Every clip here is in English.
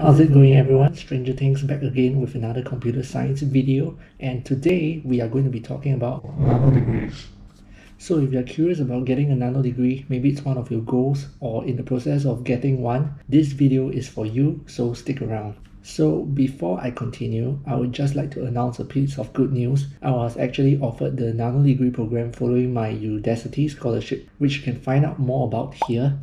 How's it going everyone? Stranger Tengs back again with another computer science video and today we are going to be talking about nano degrees. So if you're curious about getting a nano degree, maybe it's one of your goals or in the process of getting one, this video is for you, so stick around. So before I continue, I would just like to announce a piece of good news. I was actually offered the nano degree program following my Udacity scholarship, which you can find out more about here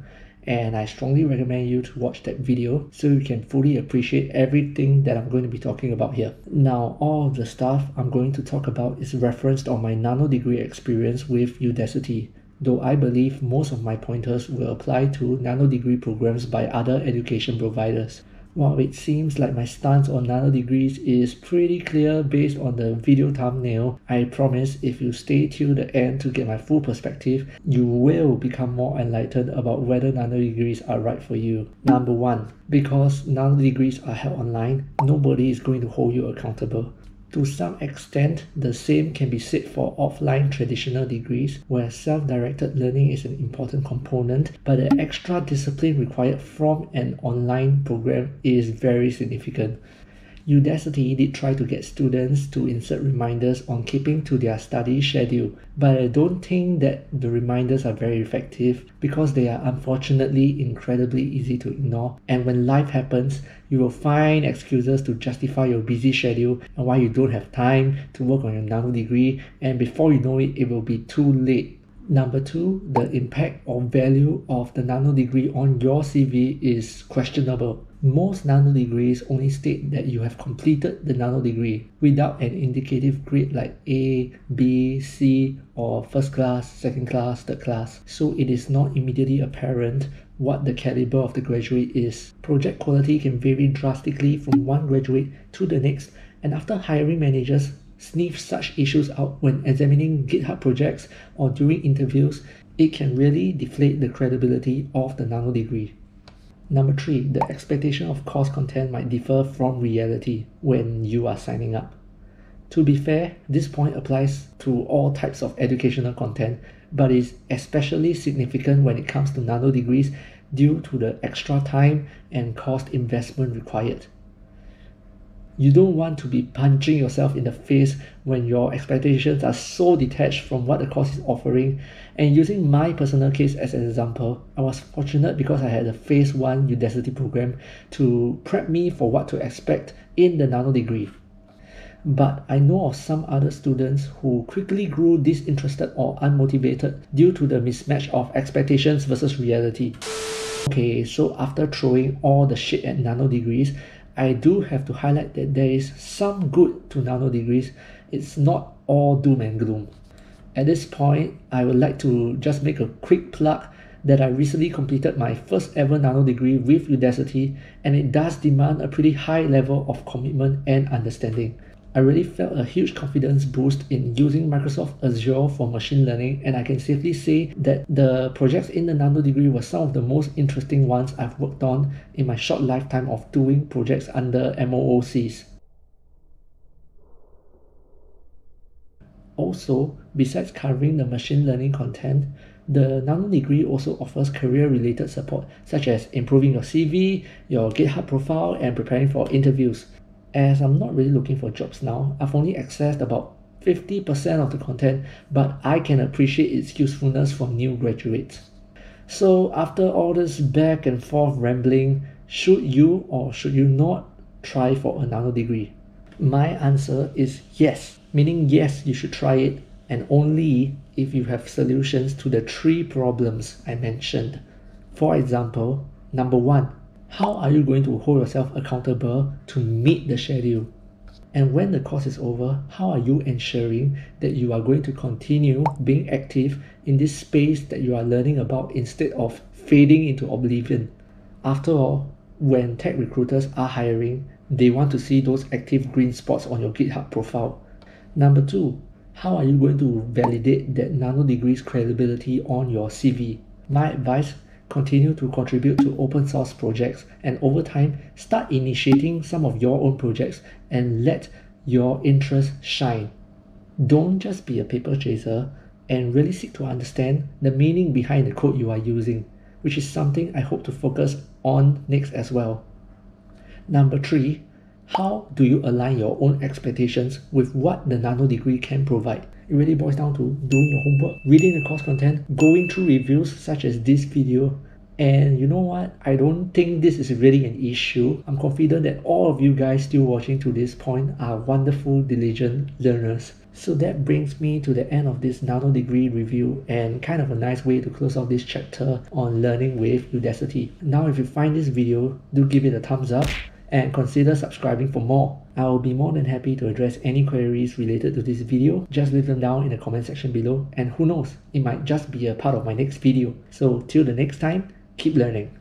and I strongly recommend you to watch that video so you can fully appreciate everything that I'm going to be talking about here. Now, all the stuff I'm going to talk about is referenced on my nano degree experience with Udacity, though I believe most of my pointers will apply to nano degree programs by other education providers. While it seems like my stance on nano degrees is pretty clear based on the video thumbnail, I promise if you stay till the end to get my full perspective, you will become more enlightened about whether nano degrees are right for you. Number one, because nano degrees are held online, nobody is going to hold you accountable. To some extent, the same can be said for offline traditional degrees, where self directed learning is an important component, but the extra discipline required from an online program is very significant. Udacity did try to get students to insert reminders on keeping to their study schedule, but I don't think that the reminders are very effective because they are unfortunately incredibly easy to ignore. And when life happens, you will find excuses to justify your busy schedule and why you don't have time to work on your nano degree, and before you know it, it will be too late. Number two, the impact or value of the nano degree on your CV is questionable. Most nano degrees only state that you have completed the nano degree without an indicative grade like A, B, C, or first class, second class, third class. So it is not immediately apparent what the caliber of the graduate is. Project quality can vary drastically from one graduate to the next, and after hiring managers sniff such issues out when examining GitHub projects or during interviews, it can really deflate the credibility of the nano degree. Number three, the expectation of course content might differ from reality when you are signing up. To be fair, this point applies to all types of educational content, but is especially significant when it comes to nano degrees due to the extra time and cost investment required. You don't want to be punching yourself in the face when your expectations are so detached from what the course is offering. And using my personal case as an example, I was fortunate because I had a phase 1 Udacity program to prep me for what to expect in the nano degree. But I know of some other students who quickly grew disinterested or unmotivated due to the mismatch of expectations versus reality. Okay, so after throwing all the shit at nano degrees, I do have to highlight that there is some good to nano degrees. It's not all doom and gloom. At this point, I would like to just make a quick plug that I recently completed my first ever nano degree with Udacity and it does demand a pretty high level of commitment and understanding. I really felt a huge confidence boost in using Microsoft Azure for machine learning, and I can safely say that the projects in the Nano degree were some of the most interesting ones I've worked on in my short lifetime of doing projects under MOOCs. Also, besides covering the machine learning content, the Nano degree also offers career related support such as improving your CV, your GitHub profile, and preparing for interviews as I'm not really looking for jobs now, I've only accessed about 50% of the content, but I can appreciate its usefulness for new graduates. So, after all this back and forth rambling, should you or should you not try for a nano degree? My answer is yes, meaning yes, you should try it, and only if you have solutions to the three problems I mentioned. For example, number one, how are you going to hold yourself accountable to meet the schedule? And when the course is over, how are you ensuring that you are going to continue being active in this space that you are learning about instead of fading into oblivion? After all, when tech recruiters are hiring, they want to see those active green spots on your GitHub profile. Number two, how are you going to validate that nano degree's credibility on your CV? My advice continue to contribute to open source projects, and over time, start initiating some of your own projects and let your interest shine. Don't just be a paper chaser and really seek to understand the meaning behind the code you are using, which is something I hope to focus on next as well. Number three, how do you align your own expectations with what the nano degree can provide? It really boils down to doing your homework, reading the course content, going through reviews such as this video, and you know what? I don't think this is really an issue. I'm confident that all of you guys still watching to this point are wonderful, diligent learners. So that brings me to the end of this nano degree review and kind of a nice way to close off this chapter on learning with Udacity. Now if you find this video, do give it a thumbs up and consider subscribing for more. I will be more than happy to address any queries related to this video. Just leave them down in the comment section below and who knows, it might just be a part of my next video. So till the next time, keep learning.